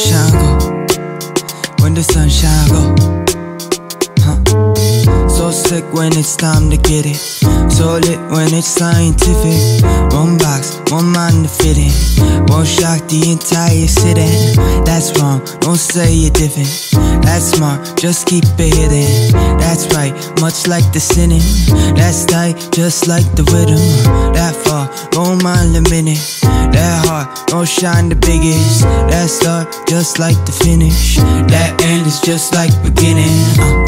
sunshine go? When the sunshine go? Huh. So sick when it's time to get it. So lit when it's scientific. One box, one mind to fit in. Won't shock the entire city. That's wrong, don't say you're different. That's smart, just keep it hidden. That's right, much like the sinning. That's tight, just like the rhythm. That far, don't mind the minute. That heart, don't shine the biggest. Start, just like the finish. That end is just like beginning. Uh.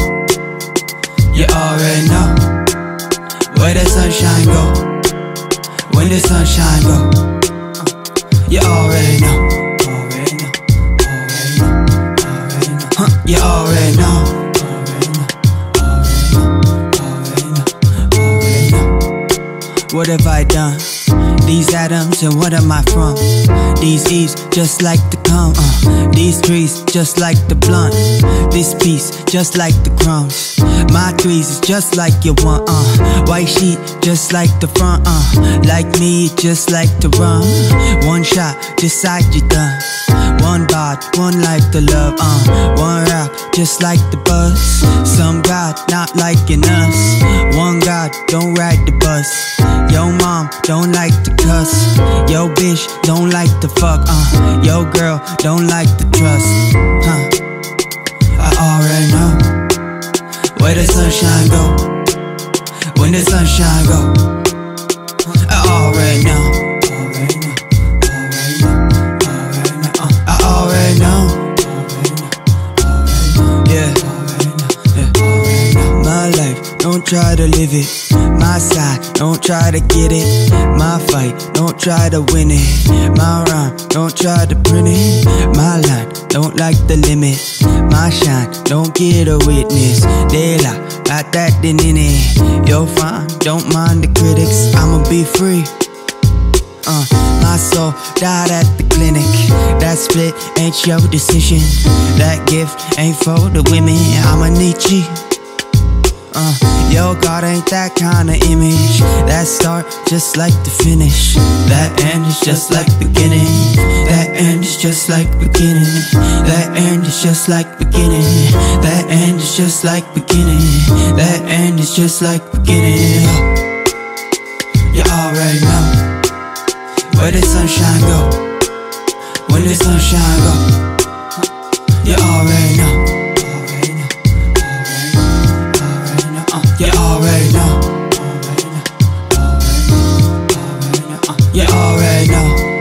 You already know where the sunshine go. When the sunshine go, uh, you already know. Already. Already know. You. Already know. What have I done? These atoms and what am I from? These eves just like the cum, uh. These trees just like the blunt. This piece just like the crumbs. My threes is just like your one, uh. White sheet just like the front, uh. Like me, just like the rum. One shot, decide you're done. One God, one like the love, uh. One just like the bus. Some God, not liking us. One God, don't ride the bus. Yo mom, don't like the cuss. Yo bitch, don't like the fuck, uh. Yo girl, don't like the trust, huh. I already know where the sunshine go. When the sunshine go, I already know. Try to live it. My side, don't try to get it. My fight, don't try to win it. My rhyme, don't try to print it. My line, don't like the limit. My shine, don't get a witness. They lie, got that in it. You're fine, don't mind the critics. I'ma be free. Uh, my soul died at the clinic. That split ain't your decision. That gift ain't for the women. I'ma need you. Uh, yo, God ain't that kind of image. That start just like the finish. That end is just like beginning. That end is just like beginning. That end is just like beginning. That end is just like beginning. That end is just like beginning. You already know where the sunshine go. When the sunshine go, you already know.